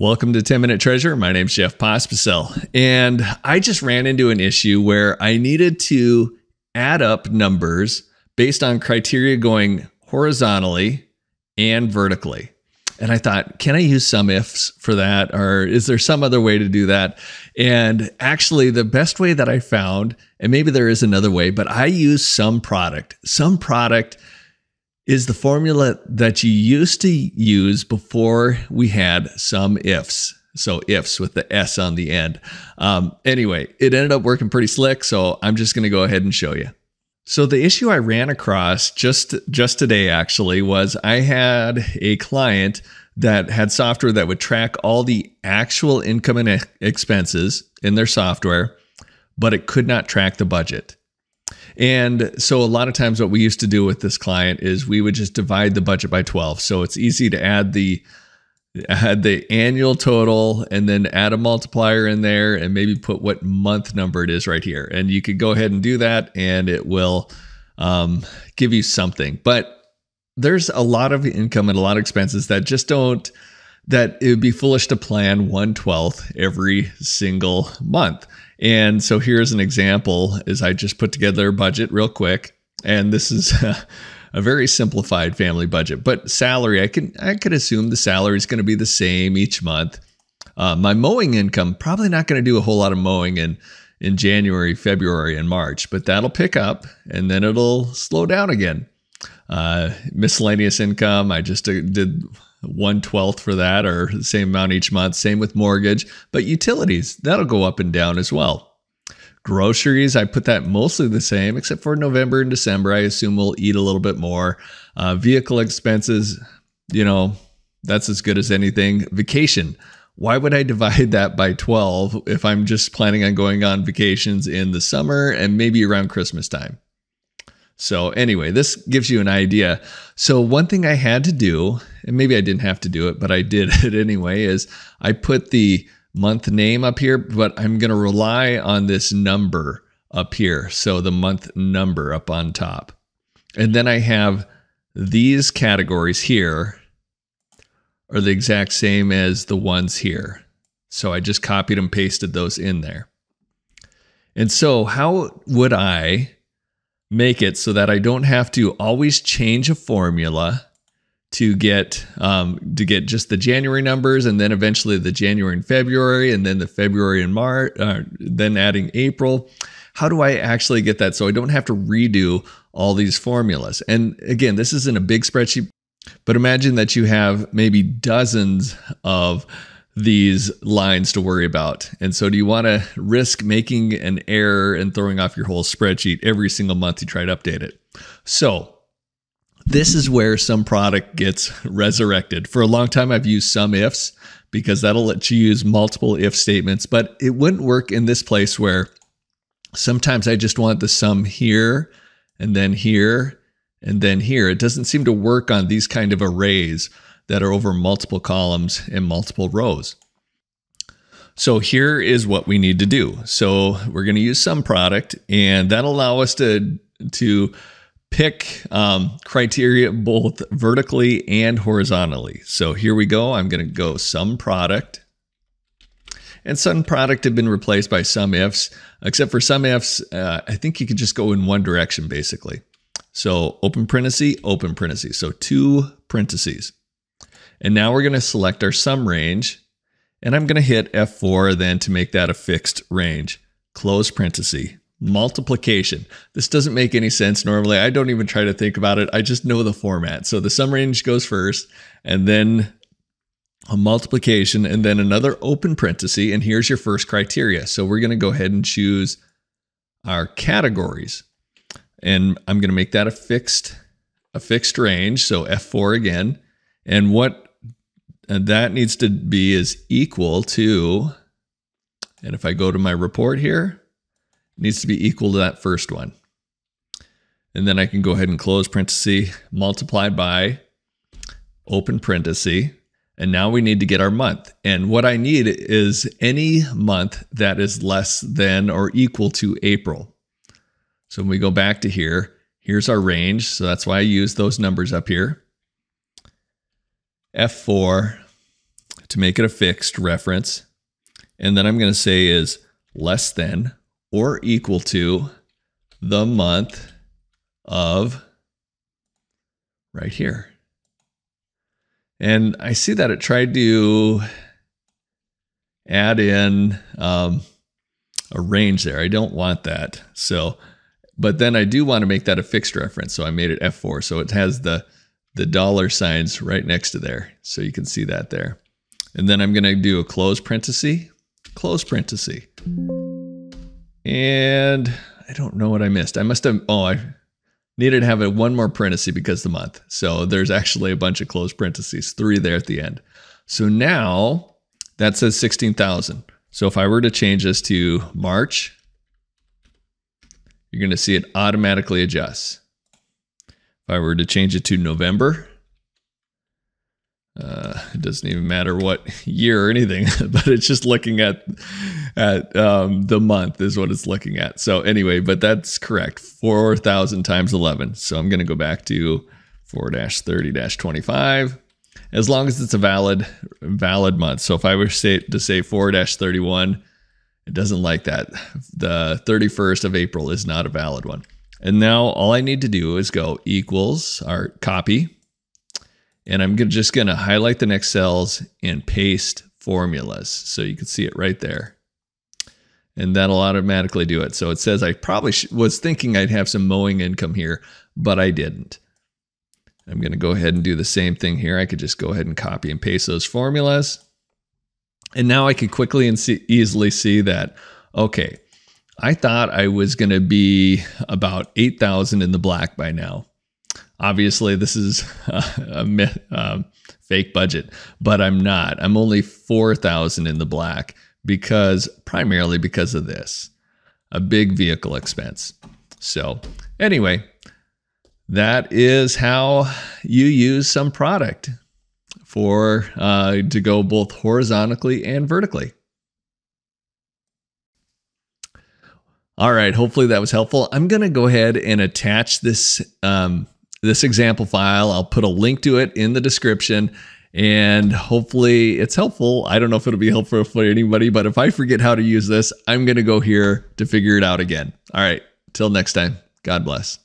Welcome to 10 Minute Treasure. My name's Jeff Pospisil, and I just ran into an issue where I needed to add up numbers based on criteria going horizontally and vertically. And I thought, can I use SUMIFS for that? Or is there some other way to do that? And actually, the best way that I found, and maybe there is another way, but I use SUMPRODUCT. Some product is the formula that you used to use before we had SUMIFS. So ifs with the S on the end. Um, anyway, it ended up working pretty slick. So I'm just going to go ahead and show you. So the issue I ran across just just today actually was I had a client that had software that would track all the actual income and expenses in their software, but it could not track the budget. And so a lot of times what we used to do with this client is we would just divide the budget by 12. So it's easy to add the add the annual total and then add a multiplier in there and maybe put what month number it is right here. And you could go ahead and do that and it will um, give you something. But there's a lot of income and a lot of expenses that just don't that it would be foolish to plan 1 12th every single month. And so here's an example is I just put together a budget real quick. And this is a very simplified family budget. But salary, I can I could assume the salary is going to be the same each month. Uh, my mowing income probably not going to do a whole lot of mowing in in January, February, and March, but that'll pick up and then it'll slow down again. Uh, miscellaneous income, I just uh, did one twelfth for that, or the same amount each month. Same with mortgage, but utilities that'll go up and down as well. Groceries, I put that mostly the same, except for November and December. I assume we'll eat a little bit more. Uh, vehicle expenses, you know, that's as good as anything. Vacation, why would I divide that by 12 if I'm just planning on going on vacations in the summer and maybe around Christmas time? So, anyway, this gives you an idea. So, one thing I had to do, and maybe I didn't have to do it, but I did it anyway, is I put the month name up here, but I'm going to rely on this number up here. So the month number up on top. And then I have these categories here are the exact same as the ones here. So I just copied and pasted those in there. And so how would I make it so that I don't have to always change a formula to get um, to get just the January numbers, and then eventually the January and February, and then the February and March, uh, then adding April. How do I actually get that so I don't have to redo all these formulas? And again, this isn't a big spreadsheet, but imagine that you have maybe dozens of these lines to worry about. And so, do you want to risk making an error and throwing off your whole spreadsheet every single month you try to update it? So, this is where SUMPRODUCT gets resurrected. For a long time, I've used SUMIFS because that'll let you use multiple if statements, but it wouldn't work in this place where sometimes I just want the sum here and then here and then here. It doesn't seem to work on these kind of arrays that are over multiple columns and multiple rows. So here is what we need to do. So we're going to use SUMPRODUCT and that'll allow us to, to pick um, criteria both vertically and horizontally. So here we go. I'm going to go SUMPRODUCT. And SUMPRODUCT have been replaced by SUMIFS, except for SUMIFS, uh, I think you could just go in one direction basically. So open parenthesis, open parenthesis. So two parentheses. And now we're going to select our sum range. And I'm going to hit F4 then to make that a fixed range. Close parenthesis multiplication. This doesn't make any sense normally. I don't even try to think about it. I just know the format. So the sum range goes first, and then a multiplication, and then another open parenthesis. And here's your first criteria. So we're going to go ahead and choose our categories. And I'm going to make that a fixed a fixed range. So F4 again. And what that needs to be is equal to, and if I go to my report here, needs to be equal to that first one. And then I can go ahead and close parenthesis, multiply by open parenthesis. And now we need to get our month. And what I need is any month that is less than or equal to April. So when we go back to here, here's our range. So that's why I use those numbers up here. F4 to make it a fixed reference. And then I'm going to say is less than or equal to the month of right here. And I see that it tried to add in um, a range there. I don't want that. So, but then I do want to make that a fixed reference. So I made it F4. So it has the, the dollar signs right next to there. So you can see that there. And then I'm going to do a close parenthesis, close parenthesis. And I don't know what I missed. I must have, oh, I needed to have a one more parenthesis because the month. So there's actually a bunch of close parentheses, three there at the end. So now that says 16,000. So if I were to change this to March, you're going to see it automatically adjusts. If I were to change it to November, uh, it doesn't even matter what year or anything, but it's just looking at at um, the month is what it's looking at. So anyway, but that's correct. Four thousand times eleven. So I'm going to go back to four thirty twenty five, as long as it's a valid valid month. So if I were say, to say four thirty one, it doesn't like that. The thirty first of April is not a valid one. And now all I need to do is go equals our copy and I'm just going to highlight the next cells and paste formulas. So you can see it right there. And that'll automatically do it. So it says I probably was thinking I'd have some mowing income here, but I didn't. I'm going to go ahead and do the same thing here. I could just go ahead and copy and paste those formulas. And now I could quickly and see, easily see that, okay, I thought I was going to be about 8,000 in the black by now. Obviously, this is a, myth, um, fake budget, but I'm not. I'm only 4,000 in the black because primarily because of this, a big vehicle expense. So anyway, that is how you use SUMPRODUCT for uh, to go both horizontally and vertically. All right, hopefully that was helpful. I'm going to go ahead and attach this um, this example file. I'll put a link to it in the description and hopefully it's helpful. I don't know if it'll be helpful for anybody, but if I forget how to use this, I'm going to go here to figure it out again. All right, till next time, God bless.